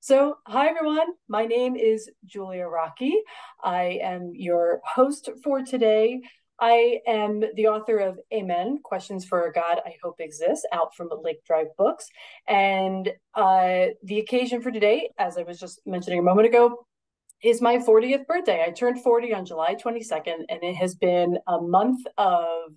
So, hi everyone. My name is Julia Rocchi. I am your host for today. I am the author of Amen Questions for a God I Hope Exists, out from Lake Drive Books. And uh, the occasion for today, as I was just mentioning a moment ago, is my 40th birthday. I turned 40 on July 22nd, and it has been a month of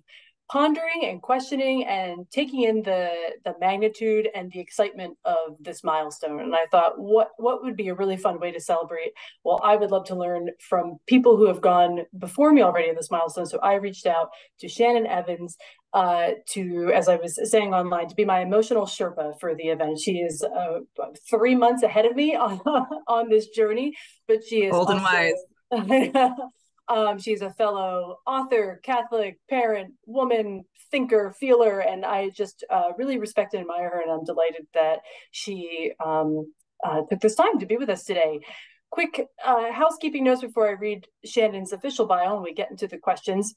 pondering and questioning and taking in the the magnitude and the excitement of this milestone and i thought what what would be a really fun way to celebrate well i would love to learn from people who have gone before me already in this milestone so i reached out to shannon evans uh, to, as I was saying online, to be my emotional Sherpa for the event. She is uh, three months ahead of me on on this journey, but she is old and wise. Um, she's a fellow author, Catholic, parent, woman, thinker, feeler, and I just uh, really respect and admire her. And I'm delighted that she um, uh, took this time to be with us today. Quick uh, housekeeping notes before I read Shannon's official bio and we get into the questions.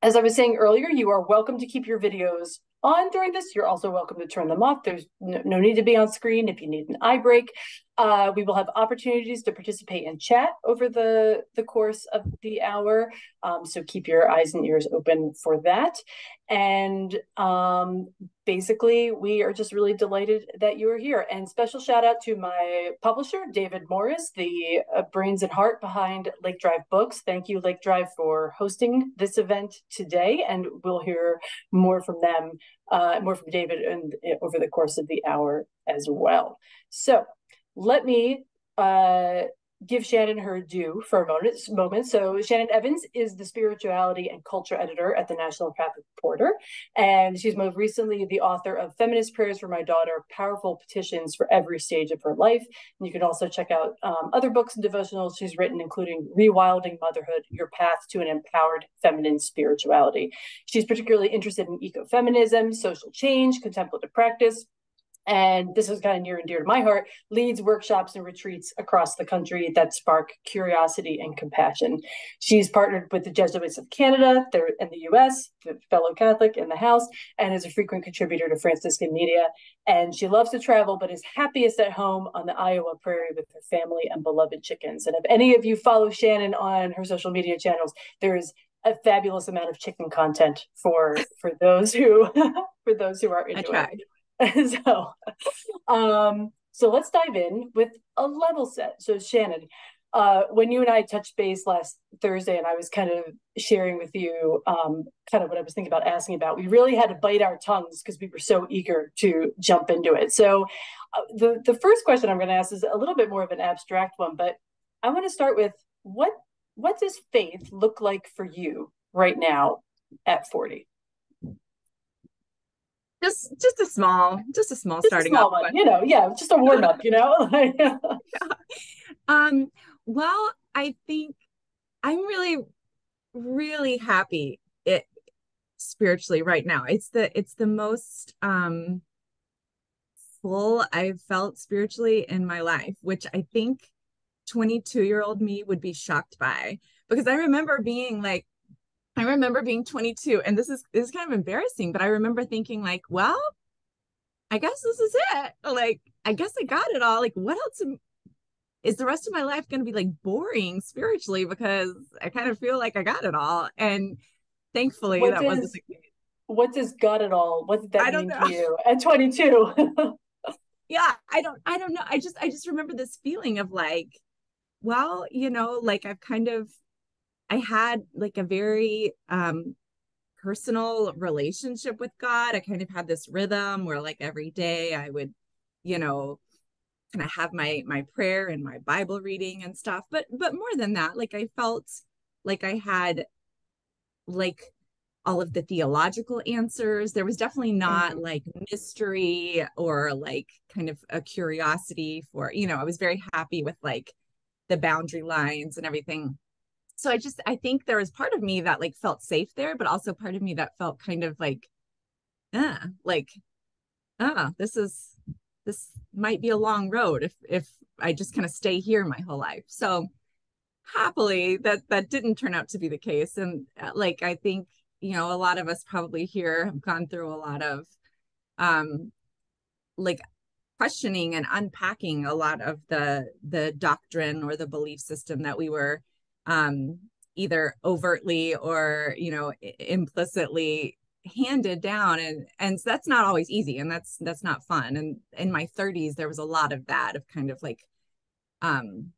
As I was saying earlier, you are welcome to keep your videos on during this. You're also welcome to turn them off. There's no, no need to be on screen if you need an eye break. Uh, we will have opportunities to participate in chat over the, the course of the hour. Um, so keep your eyes and ears open for that. And um, basically, we are just really delighted that you are here. And special shout out to my publisher, David Morris, the uh, brains and heart behind Lake Drive Books. Thank you, Lake Drive, for hosting this event today. And we'll hear more from them, uh, more from David and uh, over the course of the hour as well. So let me uh, give Shannon her due for a moment. moment. So Shannon Evans is the spirituality and culture editor at the National Catholic Reporter, and she's most recently the author of Feminist Prayers for My Daughter: Powerful Petitions for Every Stage of Her Life. And you can also check out um, other books and devotionals she's written, including Rewilding Motherhood: Your Path to an Empowered Feminine Spirituality. She's particularly interested in ecofeminism, social change, contemplative practice and this is kind of near and dear to my heart, leads workshops and retreats across the country that spark curiosity and compassion. She's partnered with the Jesuits of Canada, they're in the US, the fellow Catholic in the House, and is a frequent contributor to Franciscan media. And she loves to travel, but is happiest at home on the Iowa prairie with her family and beloved chickens. And if any of you follow Shannon on her social media channels, there is a fabulous amount of chicken content for for those who for those who are enjoying. so, um, so let's dive in with a level set. So, Shannon, uh, when you and I touched base last Thursday, and I was kind of sharing with you um, kind of what I was thinking about asking about, we really had to bite our tongues because we were so eager to jump into it. So, uh, the the first question I'm going to ask is a little bit more of an abstract one, but I want to start with what what does faith look like for you right now at 40? Just just a small just a small just starting a small one, you know yeah just a warm up you know? Yeah. um well i think i'm really really happy it spiritually right now. It's the it's the most um full i've felt spiritually in my life which i think 22 year old me would be shocked by. Because i remember being like I remember being 22, and this is this is kind of embarrassing, but I remember thinking like, well, I guess this is it. Like, I guess I got it all. Like, what else am, is the rest of my life going to be like boring spiritually because I kind of feel like I got it all. And thankfully, what that does, wasn't the case. What does got it all? What did that mean to you at 22? yeah, I don't, I don't know. I just, I just remember this feeling of like, well, you know, like I've kind of I had like a very um personal relationship with God. I kind of had this rhythm where like every day I would, you know, kind of have my my prayer and my Bible reading and stuff. But but more than that, like I felt like I had like all of the theological answers. There was definitely not mm-hmm. like mystery or like kind of a curiosity for, you know, I was very happy with like the boundary lines and everything so i just i think there was part of me that like felt safe there but also part of me that felt kind of like ah like ah this is this might be a long road if if i just kind of stay here my whole life. So happily that that didn't turn out to be the case and uh, like i think you know a lot of us probably here have gone through a lot of um like questioning and unpacking a lot of the the doctrine or the belief system that we were um, either overtly or you know implicitly handed down and and so that's not always easy and that's that's not fun and in my 30s there was a lot of that of kind of like um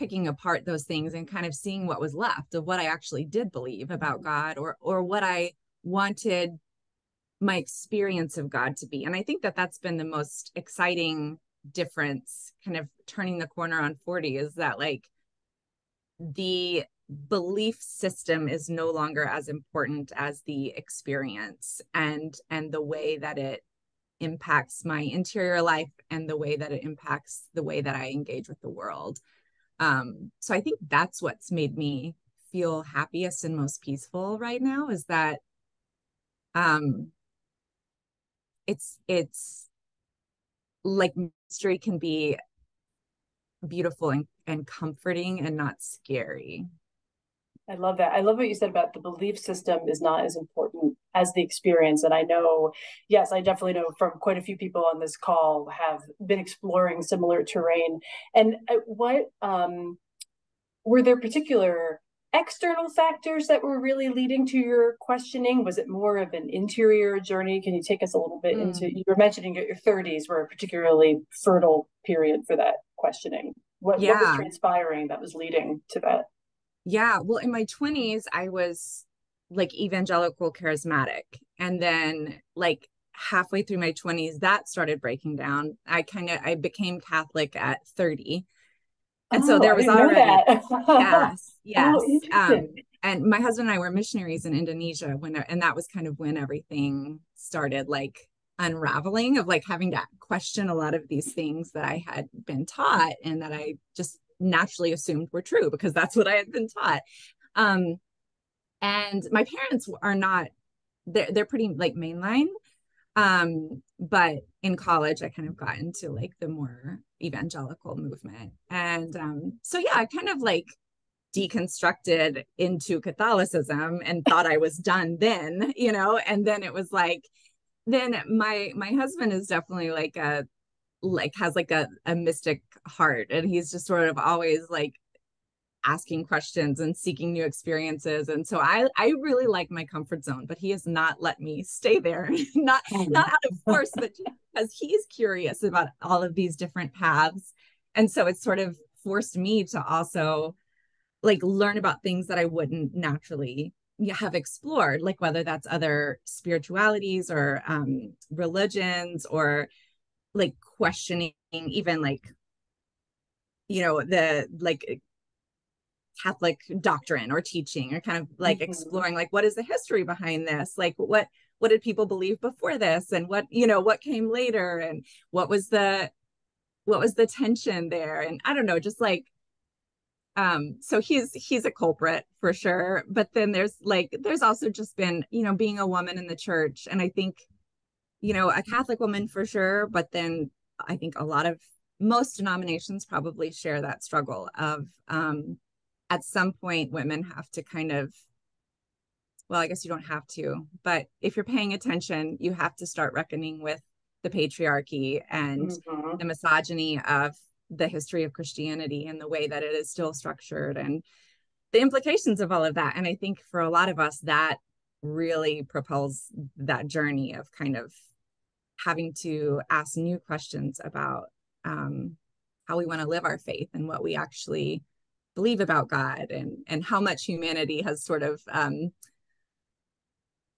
picking apart those things and kind of seeing what was left of what I actually did believe about. God or or what I wanted my experience of God to be. And I think that that's been the most exciting difference kind of turning the corner on 40 is that like the belief system is no longer as important as the experience and and the way that it impacts my interior life and the way that it impacts the way that I engage with the world. Um, so I think that's what's made me feel happiest and most peaceful right now is that um it's it's like mystery can be beautiful and, and comforting and not scary I love that. I love what you said about the belief system is not as important as the experience. And I know, yes, I definitely know from quite a few people on this call have been exploring similar terrain. And uh, what um, were there particular external factors that were really leading to your questioning? Was it more of an interior journey? Can you take us a little bit mm. into? You were mentioning that your 30s were a particularly fertile period for that questioning. What, yeah. what was transpiring that was leading to that? Yeah. Well, in my 20s, I was like evangelical charismatic. And then, like, halfway through my 20s, that started breaking down. I kind of I became Catholic at 30. And oh, so there was already yes, yes. Oh, um, and my husband and I were missionaries in Indonesia when and that was kind of when everything started like unraveling of like having to question a lot of these things that I had been taught and that I just naturally assumed were true because that's what I had been taught. Um, and my parents are not they're they're pretty like mainline. Um, but in college I kind of got into like the more evangelical movement. And um, so yeah, I kind of like deconstructed into Catholicism and thought I was done then, you know, and then it was like then my my husband is definitely like a like has like a, a mystic heart and he's just sort of always like asking questions and seeking new experiences and so i i really like my comfort zone but he has not let me stay there not oh, not out of force but because he's curious about all of these different paths and so it's sort of forced me to also like learn about things that i wouldn't naturally have explored like whether that's other spiritualities or um religions or like questioning even like you know the like catholic doctrine or teaching or kind of like mm-hmm. exploring like what is the history behind this? Like what what did people believe before this? And what you know what came later? And what was the what was the tension there? And i don't know just like um so he's he's a culprit for sure. But then there's like there's also just been you know being a woman in the church. And i think you know, a Catholic woman for sure, but then I think a lot of most denominations probably share that struggle of um, at some point women have to kind of well, I guess you don't have to, but if you're paying attention, you have to start reckoning with the patriarchy and mm-hmm. the misogyny of the history of Christianity and the way that it is still structured and the implications of all of that. And I think for a lot of us, that really propels that journey of kind of having to ask new questions about um, how we want to live our faith and what we actually believe about God and and how much humanity has sort of um,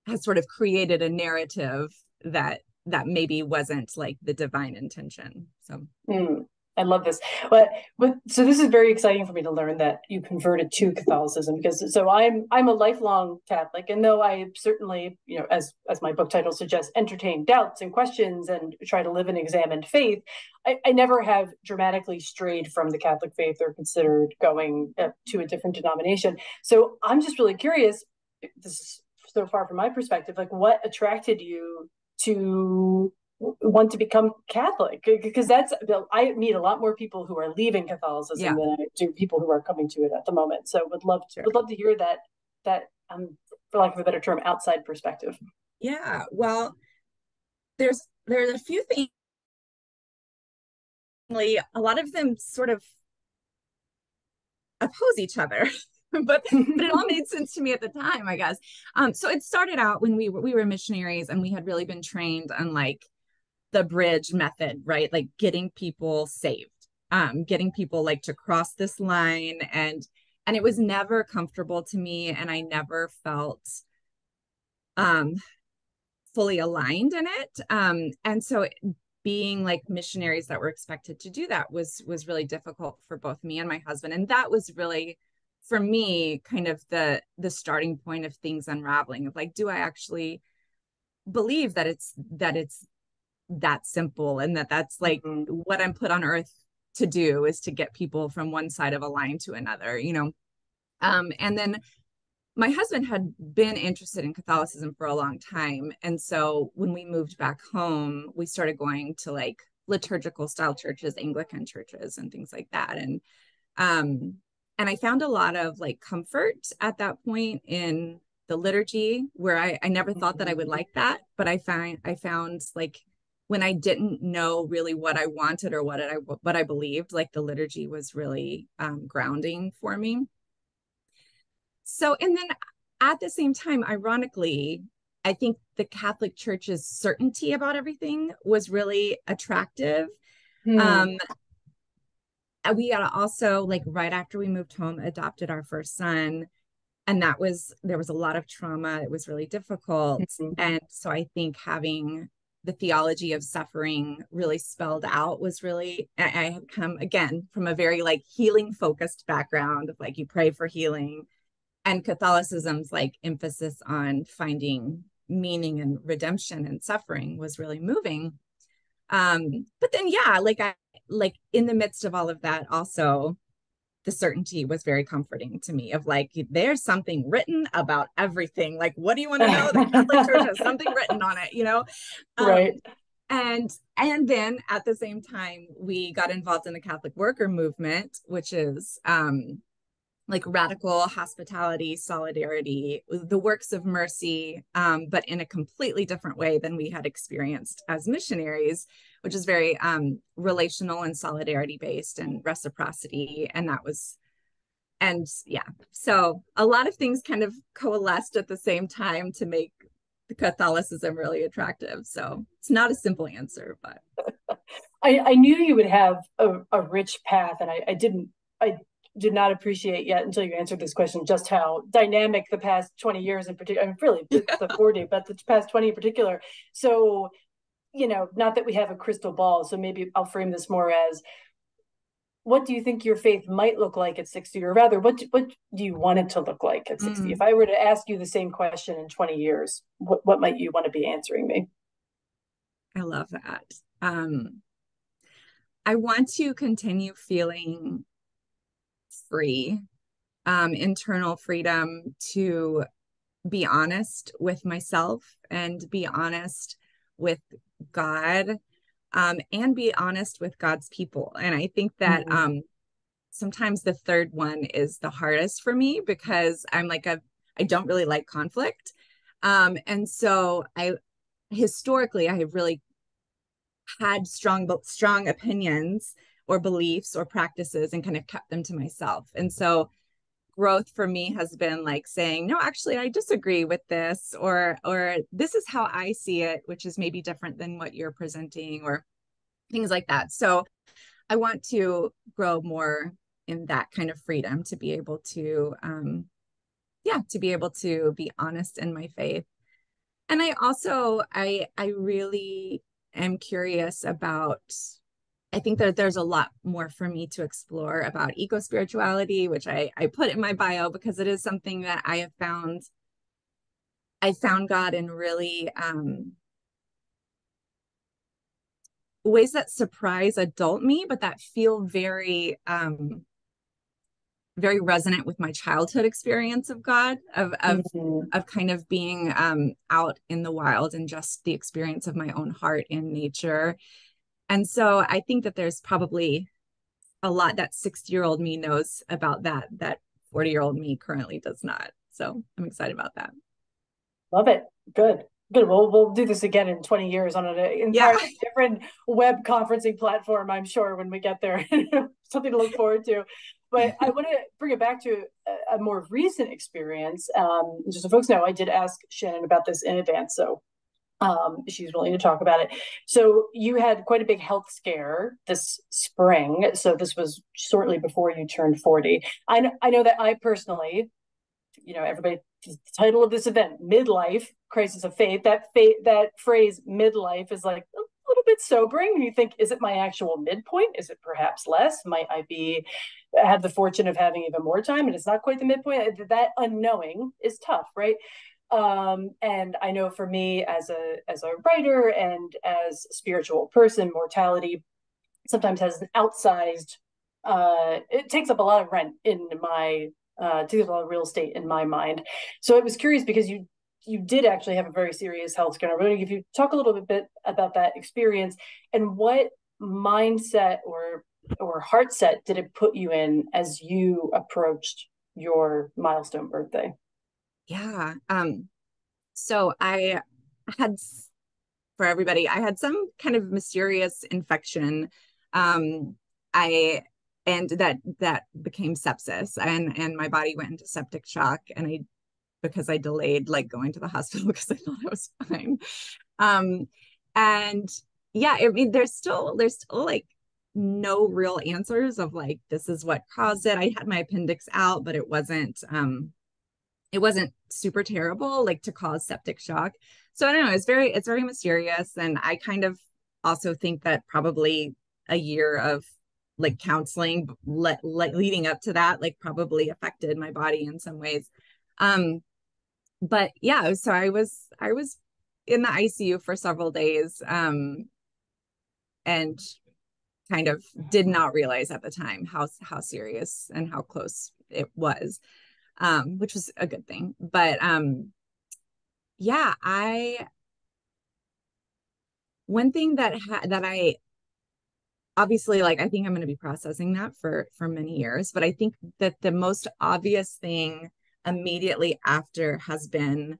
has sort of created a narrative that that maybe wasn't like the divine intention. So. Mm. I love this. But but so this is very exciting for me to learn that you converted to Catholicism because so I'm I'm a lifelong Catholic and though I certainly, you know, as as my book title suggests, entertain doubts and questions and try to live an examined faith, I, I never have dramatically strayed from the Catholic faith or considered going uh, to a different denomination. So I'm just really curious this is so far from my perspective like what attracted you to want to become Catholic because that's I meet a lot more people who are leaving Catholicism yeah. than I do people who are coming to it at the moment. So would love to, sure. would love to hear that that um for lack of a better term outside perspective. Yeah, well, there's there's a few things a lot of them sort of oppose each other. but but it all made sense to me at the time, I guess. Um, so it started out when we were we were missionaries and we had really been trained on like the bridge method, right? Like getting people saved, um, getting people like to cross this line and and it was never comfortable to me and I never felt um fully aligned in it. Um, and so being like missionaries that were expected to do that was was really difficult for both me and my husband and that was really for me kind of the the starting point of things unraveling of like do i actually believe that it's that it's that simple and that that's like mm-hmm. what i'm put on earth to do is to get people from one side of a line to another you know um and then my husband had been interested in Catholicism for a long time. And so when we moved back home, we started going to like liturgical style churches, Anglican churches, and things like that. And um, and I found a lot of like comfort at that point in the liturgy where I, I never thought that I would like that, but I found I found like when I didn't know really what I wanted or what I what I believed, like the liturgy was really um, grounding for me. So, and then at the same time, ironically, I think the Catholic Church's certainty about everything was really attractive. Hmm. Um, we also, like, right after we moved home, adopted our first son. And that was, there was a lot of trauma. It was really difficult. Mm-hmm. And so I think having the theology of suffering really spelled out was really I, have come again from a very like healing focused background of like you pray for healing and Catholicism's like emphasis on finding meaning and redemption and suffering was really moving. Um, but then yeah, like I like in the midst of all of that, also the certainty was very comforting to me of like there's something written about everything. Like, what do you want to know? The Catholic Church has something written on it, you know? Um, right. And and then at the same time, we got involved in the Catholic worker movement, which is um like radical hospitality, solidarity, the works of mercy, um, but in a completely different way than we had experienced as missionaries, which is very um, relational and solidarity based and reciprocity. And that was, and yeah, so a lot of things kind of coalesced at the same time to make Catholicism really attractive. So it's not a simple answer, but. I, I knew you would have a, a rich path, and I, I didn't I did not appreciate yet until you answered this question just how dynamic the past 20 years in particular, I mean, really the, the 40, but the past 20 in particular. So, you know, not that we have a crystal ball. So maybe I'll frame this more as what do you think your faith might look like at 60 or rather what what do you want it to look like at 60 mm. if i were to ask you the same question in 20 years what, what might you want to be answering me i love that um i want to continue feeling free, um, internal freedom to be honest with myself and be honest with God um, and be honest with God's people. And I think that mm-hmm. um, sometimes the third one is the hardest for me because I'm like a I don't really like conflict. Um, and so I historically I have really had strong strong opinions or beliefs or practices and kind of kept them to myself. And so growth for me has been like saying no actually i disagree with this or or this is how i see it which is maybe different than what you're presenting or things like that so i want to grow more in that kind of freedom to be able to um yeah to be able to be honest in my faith and i also i i really am curious about I think that there's a lot more for me to explore about eco spirituality, which I, I put in my bio because it is something that I have found. I found God in really um, ways that surprise adult me, but that feel very, um, very resonant with my childhood experience of God, of of mm-hmm. of kind of being um, out in the wild and just the experience of my own heart in nature and so I think that there's probably a lot that 60 year old me knows about that, that 40 year old me currently does not. So I'm excited about that. Love it. Good. good. We'll we'll do this again in 20 years on an entirely yeah. different web conferencing platform, I'm sure, when we get there. Something to look forward to. But I want to bring it back to a, a more recent experience. Um, just so folks know, I did ask Shannon about this in advance, so um, she's willing to talk about it. So you had quite a big health scare this spring. So this was shortly before you turned 40. I, I know that I personally, you know, everybody, the title of this event, midlife crisis of faith. That faith, that phrase, midlife, is like a little bit sobering. You think, is it my actual midpoint? Is it perhaps less? Might I be have the fortune of having even more time, and it's not quite the midpoint? That unknowing is tough, right? Um, and I know for me as a as a writer and as a spiritual person, mortality sometimes has an outsized. Uh, it takes up a lot of rent in my uh, takes up a lot of real estate in my mind. So I was curious because you you did actually have a very serious health scare. I'm wondering if you talk a little bit about that experience and what mindset or or heart set did it put you in as you approached your milestone birthday? Yeah. Um, so I had for everybody, I had some kind of mysterious infection. Um, I and that that became sepsis and and my body went into septic shock and I because I delayed like going to the hospital because I thought I was fine. Um, and yeah, I mean, there's still there's still like no real answers of like this is what caused it. I had my appendix out, but it wasn't um it wasn't super terrible like to cause septic shock. So i don't know it's very it's very mysterious and i kind of also think that probably a year of like counseling le- le- leading up to that like probably affected my body in some ways. Um but yeah so i was i was in the icu for several days um and kind of did not realize at the time how how serious and how close it was um, which was a good thing. But um, yeah, I one thing that ha- that I obviously like I think I'm going to be processing that for for many years, but I think that the most obvious thing immediately after has been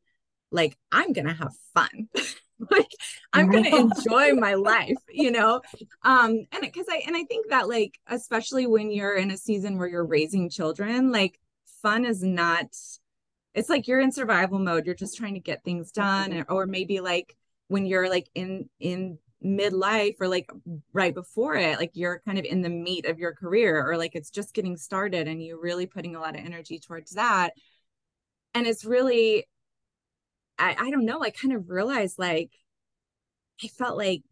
like I'm going to have fun. like i'm going to enjoy my life you know um and it because i and i think that like especially when you're in a season where you're raising children like fun is not it's like you're in survival mode you're just trying to get things done or maybe like when you're like in in midlife or like right before it like you're kind of in the meat of your career or like it's just getting started and you're really putting a lot of energy towards that. And it's really i i don't know i kind of realized like i felt like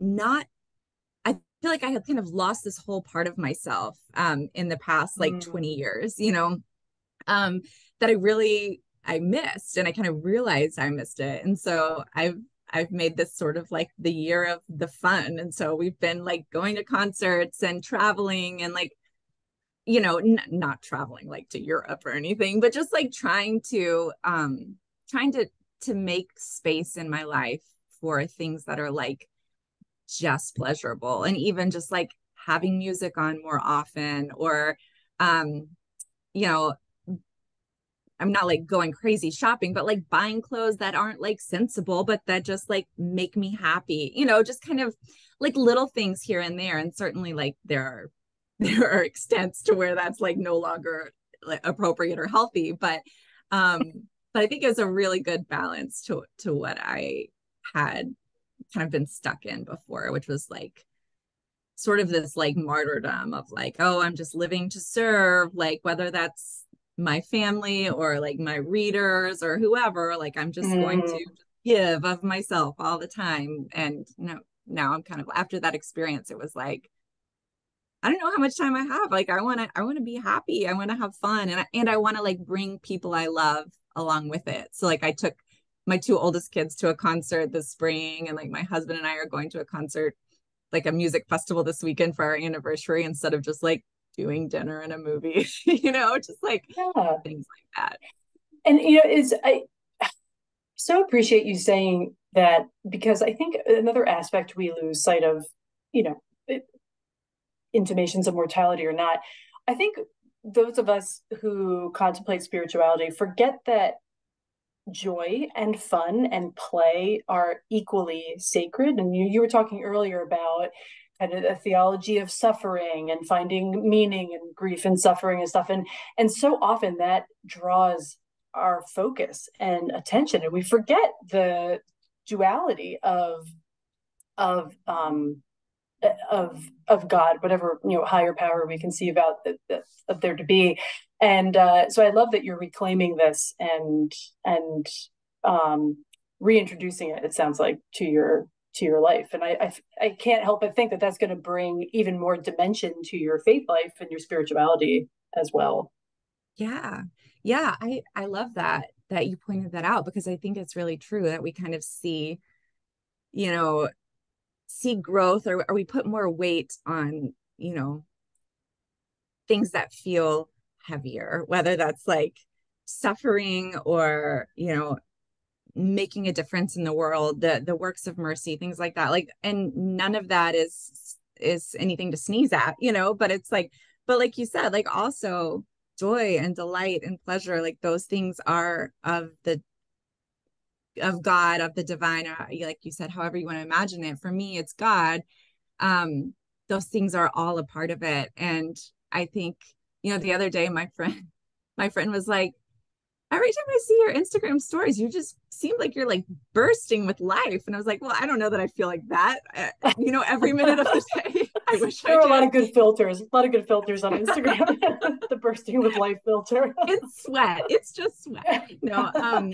not feel like I had kind of lost this whole part of myself um, in the past like mm. 20 years, you know, um, that I really I missed and I kind of realized I missed it. And so I've I've made this sort of like the year of the fun. And so we've been like going to concerts and traveling and like you know, n- not traveling like to Europe or anything, but just like trying to um trying to to make space in my life for things that are like just pleasurable and even just like having music on more often or um you know I'm not like going crazy shopping, but like buying clothes that aren't like sensible, but that just like make me happy, you know, just kind of like little things here and there. And certainly like there are there are extents to where that's like no longer appropriate or healthy. But um, but I think it was a really good balance to to what I had kind of been stuck in before, which was like sort of this like martyrdom of like, oh, I'm just living to serve, like whether that's my family or like my readers or whoever, like I'm just mm. going to mm. give of myself all the time. And no, now I'm kind of after that experience, it was like, I don't know how much time I have. Like I want to, I want to be happy. I want to have fun, and I, and I want to like bring people I love along with it. So like I took my two oldest kids to a concert this spring and like my husband and I are going to a concert like a music festival this weekend for our anniversary instead of just like doing dinner and a movie you know just like yeah. things like that and you know is i so appreciate you saying that because i think another aspect we lose sight of you know intimations of mortality or not i think those of us who contemplate spirituality forget that joy and fun and play are equally sacred. And you, you were talking earlier about kind of a theology of suffering and finding meaning and grief and suffering and stuff. And and so often that draws our focus and attention, and we forget the duality of of um of of God, whatever you know higher power we conceive out that, that of there to be. And uh, so I love that you're reclaiming this and and um, reintroducing it. It sounds like to your to your life, and I I, I can't help but think that that's going to bring even more dimension to your faith life and your spirituality as well. Yeah, yeah, I I love that that you pointed that out because I think it's really true that we kind of see, you know, see growth or, or we put more weight on, you know, things that feel heavier, whether that's like suffering or, you know, making a difference in the world, the the works of mercy, things like that. Like and none of that is is anything to sneeze at, you know, but it's like but like you said, like also joy and delight and pleasure, like those things are of the of God, of the divine, uh, like you said, however you want to imagine it. For me, it's God. Um, those things are all a part of it. And I think, you know, the other day, my friend, my friend was like, every time I see your Instagram stories, you just seem like you're like bursting with life. And I was like, well, I don't know that I feel like that, uh, you know, every minute of the day. I wish there I are a lot of good filters, a lot of good filters on Instagram. the bursting with life filter. it's sweat. It's just sweat. No, um,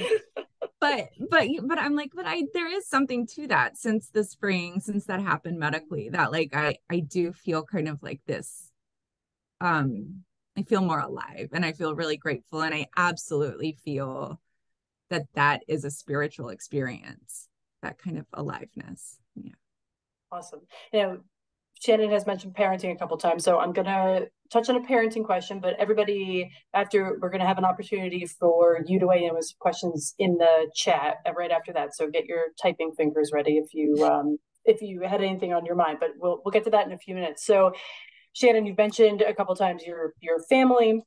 but but but I'm like, but I there is something to that since the spring, since that happened medically, that like I I do feel kind of like this. Um, I feel more alive, and I feel really grateful, and I absolutely feel that that is a spiritual experience, that kind of aliveness. Yeah. Awesome. Know, Shannon has mentioned parenting a couple times, so I'm going to touch on a parenting question. But everybody, after we're going to have an opportunity for you to weigh in with questions in the chat right after that. So get your typing fingers ready if you um, if you had anything on your mind. But we'll we'll get to that in a few minutes. So, Shannon, you've mentioned a couple times your your family.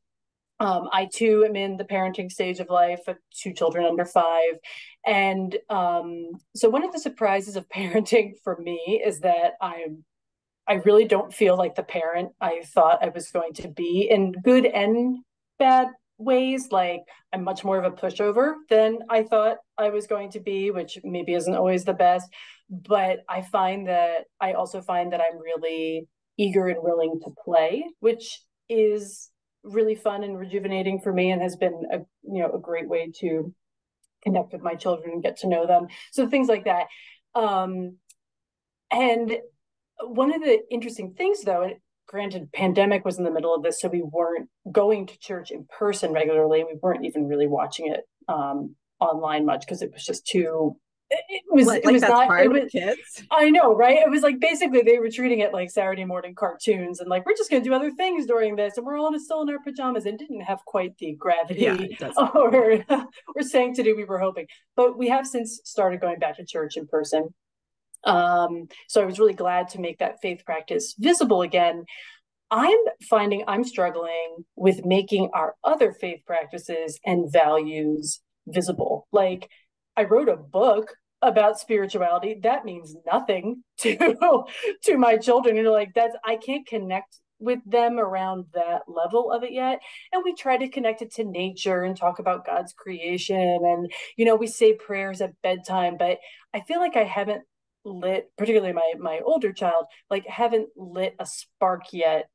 Um, I too am in the parenting stage of life, two children under five. And um, so, one of the surprises of parenting for me is that I'm I really don't feel like the parent I thought I was going to be in good and bad ways. Like I'm much more of a pushover than I thought I was going to be, which maybe isn't always the best. But I find that I also find that I'm really eager and willing to play, which is really fun and rejuvenating for me and has been a you know a great way to connect with my children and get to know them. So things like that. Um, and one of the interesting things, though, and granted, pandemic was in the middle of this, so we weren't going to church in person regularly. We weren't even really watching it um, online much because it was just too. It was. What, it like was not. It was kids. I know, right? It was like basically they were treating it like Saturday morning cartoons, and like we're just going to do other things during this, and we're all still in our pajamas, and didn't have quite the gravity yeah, or or sanctity we were hoping. But we have since started going back to church in person um, so I was really glad to make that faith practice visible again. I'm finding I'm struggling with making our other faith practices and values visible. Like I wrote a book about spirituality that means nothing to to my children and like that's I can't connect with them around that level of it yet and we try to connect it to nature and talk about God's creation and you know we say prayers at bedtime but I feel like I haven't lit particularly my my older child like haven't lit a spark yet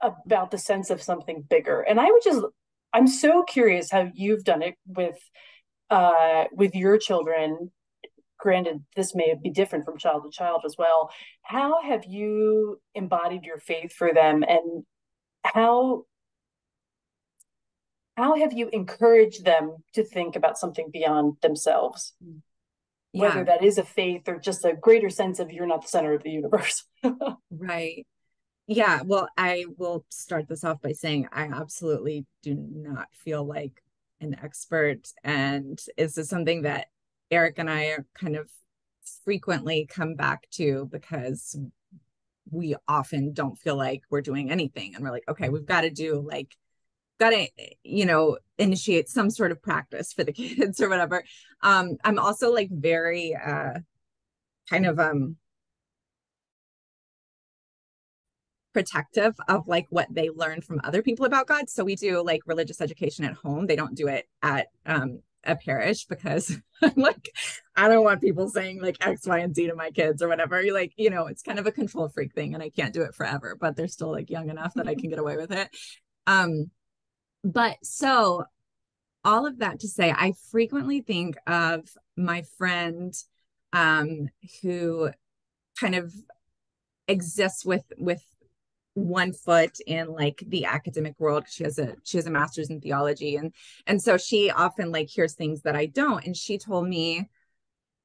about the sense of something bigger. And i would just i'm so curious how you've done it with uh with your children. Granted this may be different from child to child as well. How have you embodied your faith for them and how how have you encouraged them to think about something beyond themselves? Mm yeah. whether that is a faith or just a greater sense of you're not the center of the universe. right. Yeah. Well, I will start this off by saying I absolutely do not feel like an expert. And this is something that Eric and I are kind of frequently come back to because we often don't feel like we're doing anything. And we're like, okay, we've got to do like gotta you know initiate some sort of practice for the kids or whatever um i'm also like very uh kind of um protective of like what they learn from other people about God. So we do like religious education at home. They don't do it at um a parish because I'm like, I don't want people saying like X, Y, and Z to my kids or whatever. You're like, you know, it's kind of a control freak thing and I can't do it forever, but they're still like young enough that I can get away with it. Um, but so all of that to say, I frequently think of my friend um who kind of exists with with one foot in like the academic world. She has a she has a master's in theology and and so she often like hears things that i don't. And she told me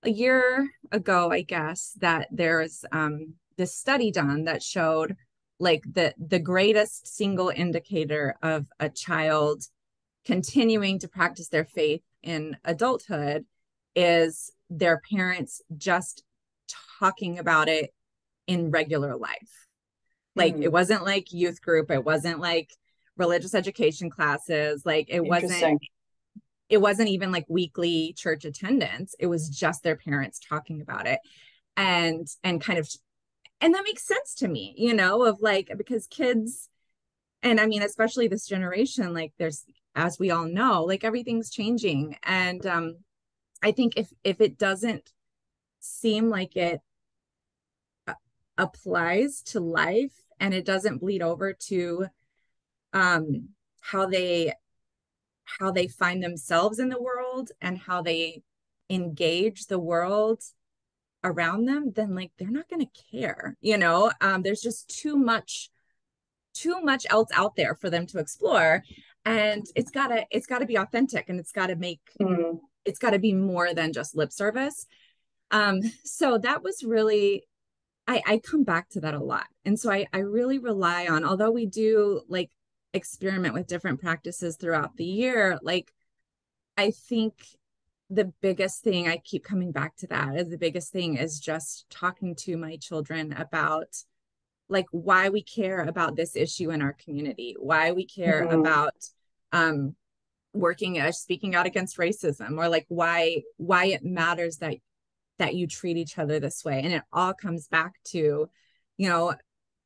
a year ago i guess that there's um this study done that showed like the the greatest single indicator of a child continuing to practice their faith in adulthood is their parents just talking about it in regular life like mm. it wasn't like youth group, it wasn't like religious education classes, like it wasn't it wasn't even like weekly church attendance. It was just their parents talking about it. And and kind of and that makes sense to me, you know, of like because kids and I mean especially this generation like there's as we all know, like everything's changing. And um I think if if it doesn't seem like it applies to life and it doesn't bleed over to um how they how they find themselves in the world and how they engage the world around them then like they're not going to care you know um there's just too much too much else out there for them to explore and it's got to it's got to be authentic and it's got to make mm. it's got to be more than just lip service um so that was really I, I come back to that a lot. And so I, I really rely on, although we do like experiment with different practices throughout the year, like I think the biggest thing I keep coming back to that is the biggest thing is just talking to my children about like why we care about this issue in our community, why we care mm-hmm. about um working as speaking out against racism or like why why it matters that that you treat each other this way and it all comes back to you know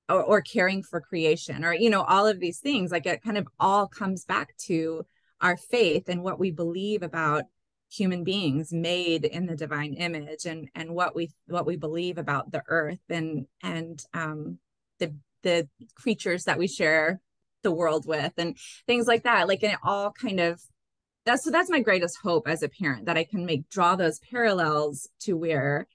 or, or, caring for creation or you know all of these things like it kind of all comes back to our faith and what we believe about human beings made in the divine image and and what we what we believe about the earth and and um the the creatures that we share the world with and things like that like and it all kind of that's so that's my greatest hope as a parent that I can make draw those parallels to where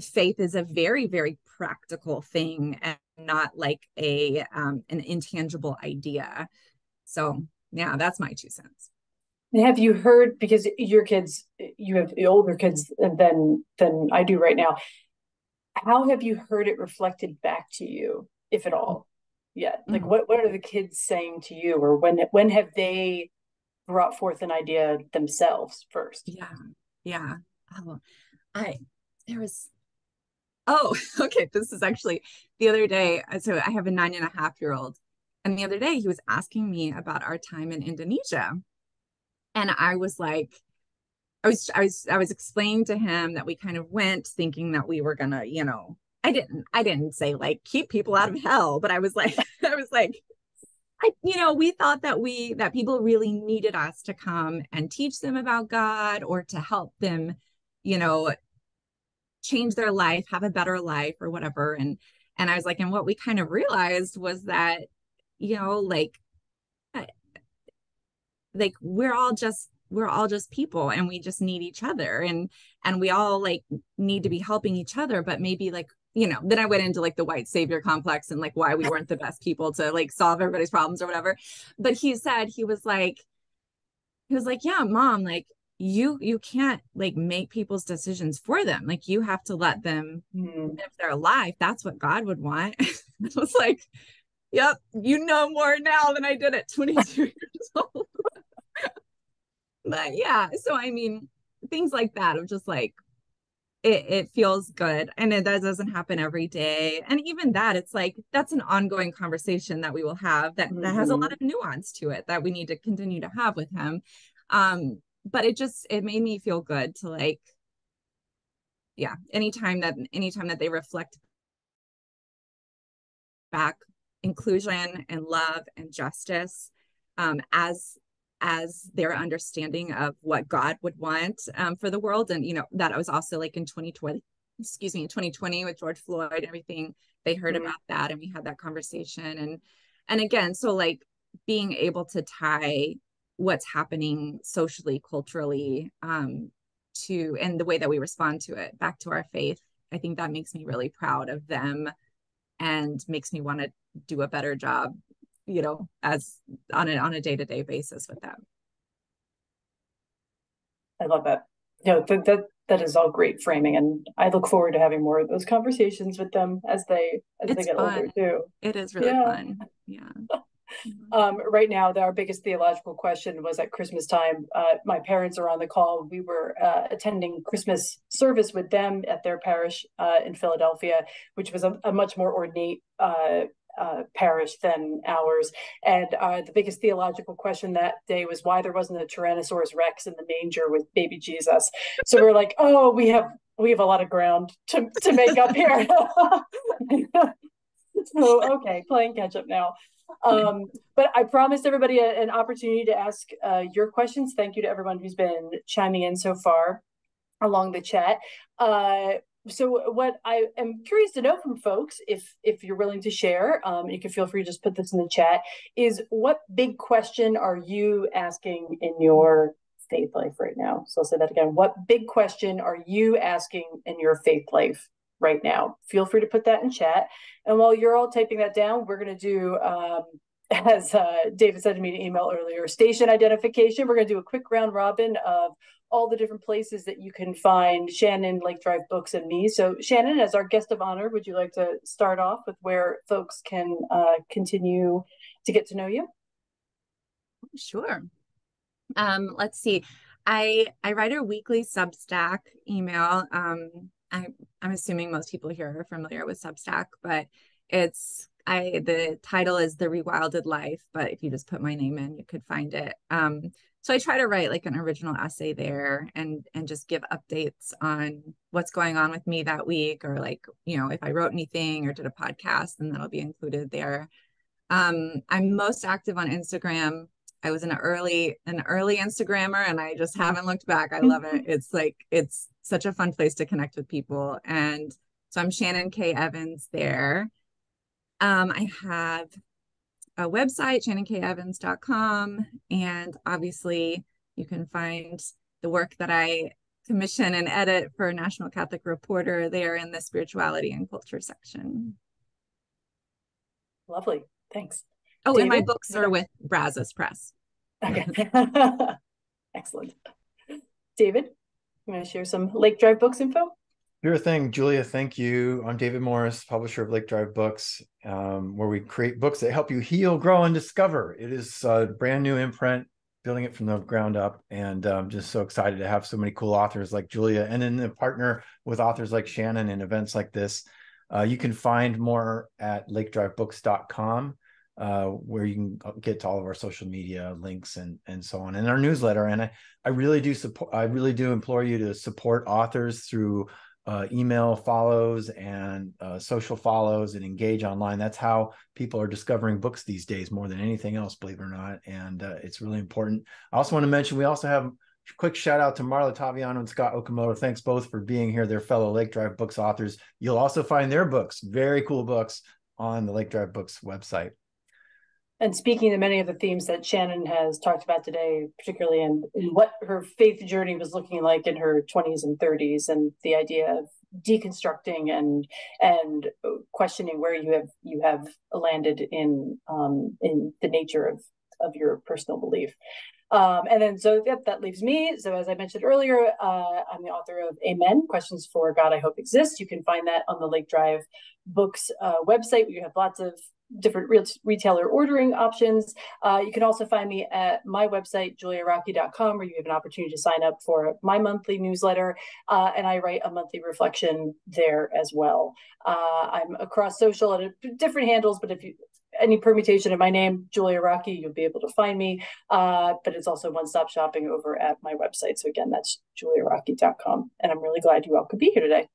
faith is a very very practical thing and not like a um, an intangible idea. So yeah, that's my two cents. Have you heard because your kids you have older kids than than I do right now? How have you heard it reflected back to you, if at all? Yet, like mm-hmm. what what are the kids saying to you, or when when have they brought forth an idea themselves first. Yeah. Yeah. Oh, I, there was, oh, okay. This is actually the other day. So I have a nine and a half year old. And the other day he was asking me about our time in Indonesia. And I was like, I was I was I was explaining to him that we kind of went thinking that we were gonna, you know, I didn't I didn't say like keep people out of hell, but I was like I was like I, you know, we thought that we that people really needed us to come and teach them about God or to help them, you know, change their life, have a better life or whatever. And and I was like, and what we kind of realized was that, you know, like like we're all just we're all just people and we just need each other and and we all like need to be helping each other but maybe like you know, then I went into like the white savior complex and like why we weren't the best people to like solve everybody's problems or whatever. But he said he was like, he was like, yeah, mom, like you you can't like make people's decisions for them. Like you have to let them mm. live their life. That's what God would want. I was like, yep, you know more now than I did at 22 years old. but yeah, so I mean, things like that of just like it, it feels good and it that doesn't happen every day and even that it's like that's an ongoing conversation that we will have that mm-hmm. that has a lot mm-hmm. of nuance to it that we need to continue to have with him um but it just it made me feel good to like yeah anytime that anytime that they reflect back inclusion and love and justice um, as as their understanding of what God would want um, for the world. And, you know, that was also like in 2020, excuse me, in 2020 with George Floyd, and everything they heard mm-hmm. about that. And we had that conversation. And, and again, so like being able to tie what's happening socially, culturally, um, to, and the way that we respond to it back to our faith, I think that makes me really proud of them and makes me want to do a better job you know as on a on a day-to-day basis with them i love that you know that, that that is all great framing and i look forward to having more of those conversations with them as they as it's they get fun. older too it is really yeah. fun yeah um, right now, our biggest theological question was at Christmas time. Uh, my parents are on the call. We were uh, attending Christmas service with them at their parish uh, in Philadelphia, which was a, a much more ornate uh, parish than ours. And uh, the biggest theological question that day was why there wasn't a Tyrannosaurus Rex in the manger with baby Jesus. So we're like, oh, we have we have a lot of ground to to make up here. so okay, playing catch up now. Um, but I promised everybody a, an opportunity to ask uh, your questions. Thank you to everyone who's been chiming in so far along the chat. Uh, so what I am curious to know from folks, if if you're willing to share, um, you can feel free to just put this in the chat, is what big question are you asking in your faith life right now? So I'll say that again. What big question are you asking in your faith life right now? Feel free to put that in chat. And while you're all typing that down, we're going to do, um, as uh, David said to me an email earlier, station identification. We're going to do a quick round robin of all the different places that you can find Shannon, Lake Drive Books, and me. So, Shannon, as our guest of honor, would you like to start off with where folks can uh, continue to get to know you? Sure. Um, let's see. I I write a weekly Substack email. Um, I, I'm assuming most people here are familiar with Substack, but it's I the title is The Rewilded Life, but if you just put my name in, you could find it. Um, so I try to write like an original essay there and and just give updates on what's going on with me that week or like, you know, if I wrote anything or did a podcast, then that'll be included there. Um, I'm most active on Instagram. I was an early an early Instagrammer and I just haven't looked back. I love it. It's like it's such a fun place to connect with people. And so I'm Shannon K. Evans there. Um, I have a website, shannonKevans.com. And obviously, you can find the work that I commission and edit for National Catholic Reporter there in the spirituality and culture section. Lovely. Thanks. Oh, David? and my books are with Brazos Press. Okay. Excellent. David, you want to share some Lake Drive Books info? Sure thing, Julia. Thank you. I'm David Morris, publisher of Lake Drive Books, um, where we create books that help you heal, grow, and discover. It is a brand new imprint, building it from the ground up, and I'm um, just so excited to have so many cool authors like Julia, and then to partner with authors like Shannon in events like this. Uh, you can find more at lakedrivebooks.com, uh, where you can get to all of our social media links and and so on, and our newsletter. And I, I really do support. I really do implore you to support authors through uh, email follows and uh, social follows and engage online. That's how people are discovering books these days more than anything else, believe it or not. And uh, it's really important. I also want to mention we also have a quick shout out to Marla Taviano and Scott Okamoto. Thanks both for being here. They're fellow Lake Drive Books authors. You'll also find their books, very cool books, on the Lake Drive Books website. And speaking to many of the themes that Shannon has talked about today, particularly in, in what her faith journey was looking like in her 20s and 30s, and the idea of deconstructing and and questioning where you have you have landed in um, in the nature of of your personal belief. Um, and then, so yep, that leaves me. So, as I mentioned earlier, uh, I'm the author of Amen Questions for God I Hope Exists. You can find that on the Lake Drive Books uh, website. We have lots of different re- retailer ordering options. Uh, you can also find me at my website, juliarocchi.com, where you have an opportunity to sign up for my monthly newsletter. Uh, and I write a monthly reflection there as well. Uh, I'm across social at different handles, but if you any permutation of my name, Julia Rocchi, you'll be able to find me. Uh, but it's also one stop shopping over at my website. So again, that's juliarocchi.com. And I'm really glad you all could be here today.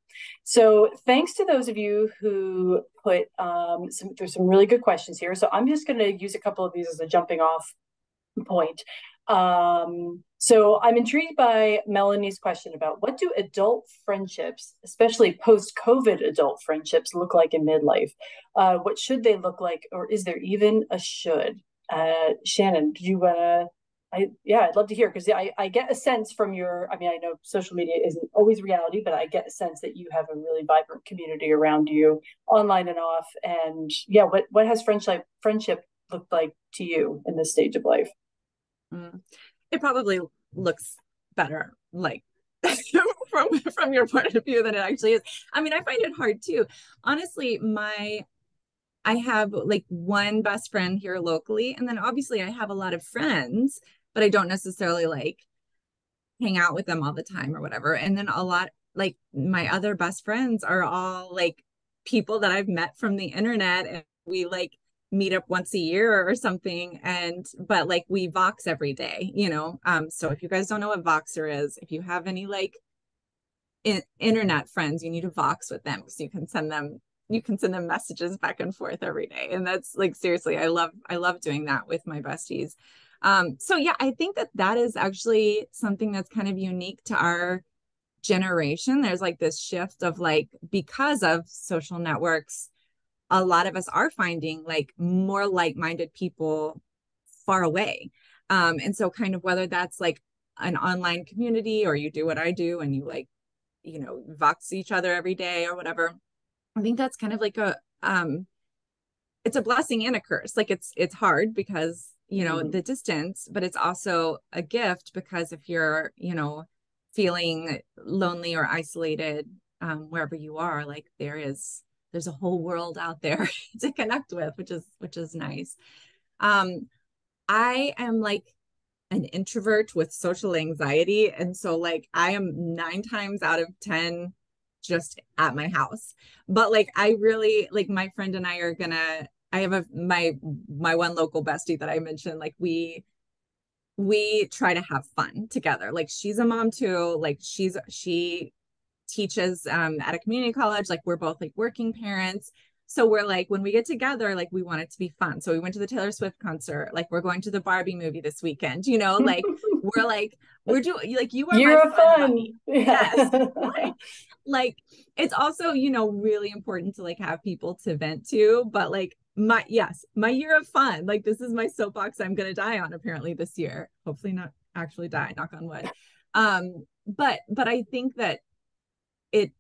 So thanks to those of you who put um, some, there's some really good questions here. So I'm just going to use a couple of these as a jumping off point. Um, so I'm intrigued by Melanie's question about what do adult friendships, especially post-COVID adult friendships, look like in midlife? Uh, what should they look like, or is there even a should? Uh, Shannon, do you want to? I yeah, I'd love to hear because I, I get a sense from your. I mean, I know social media isn't always reality, but I get a sense that you have a really vibrant community around you, online and off. And yeah, what what has friendship friendship looked like to you in this stage of life? Mm. It probably looks better, like from from your point of view than it actually is. I mean, I find it hard too. Honestly, my I have like one best friend here locally, and then obviously I have a lot of friends, but I don't necessarily like hang out with them all the time or whatever. And then a lot like my other best friends are all like people that I've met from the internet and we like meet up once a year or something and but like we vox every day you know? Um so if you guys don't know what voxer is if you have any like in- internet friends you need to vox with them because you can send them you can send them messages back and forth every day and that's like seriously i love i love doing that with my besties. Um so yeah i think that that is actually something that's kind of unique to our generation. There's like this shift of like because of social networks a lot of us are finding like more like-minded people far away um and so kind of whether that's like an online community or you do what i do and you like you know vox each other every day or whatever i think that's kind of like a um it's a blessing and a curse like it's it's hard because you know mm-hmm. the distance but it's also a gift because if you're you know feeling lonely or isolated um wherever you are like there is there's a whole world out there to connect with which is which is nice. Um i am like an introvert with social anxiety and so like i am 9 times out of 10 just at my house. But like i really like my friend and i are gonna i have a my my one local bestie that i mentioned like we we try to have fun together. Like she's a mom too. Like she's she teaches um, at a community college. Like we're both like working parents. So we're like, when we get together, like we want it to be fun. So we went to the Taylor Swift concert. Like we're going to the Barbie movie this weekend. You know, like we're like we're doing like you are You're my fun. fun. Yes. like, like it's also you know really important to like have people to vent to. But like my yes, my year of fun. Like this is my soapbox. I'm gonna die on apparently this year. Hopefully not actually die. Knock on wood. Um, but but I think that it